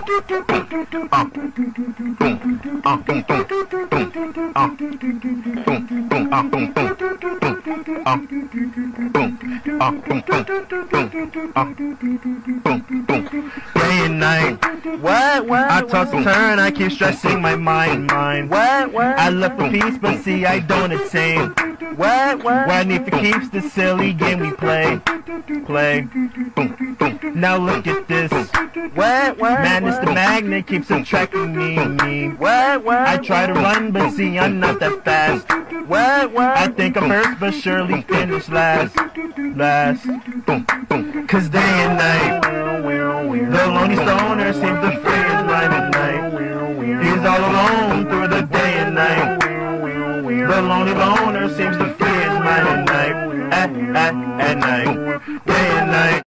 Day and night. What? What? I toss and turn, I keep stressing my mind, mind. What? What? I look for peace, but see I don't attain. What? What? What I need for keeps the silly game we play, play. Now look at this. What? What? Madness the magnet keeps attracting me, me. I try to run, but see I'm not that fast. I think I'm first, but surely finish last, last. Cause day and night, the lonely stoner seems to free his mind at night. He's all alone through the day and night. The lonely loner seems to free his mind at night, at, at, at night. Day and night.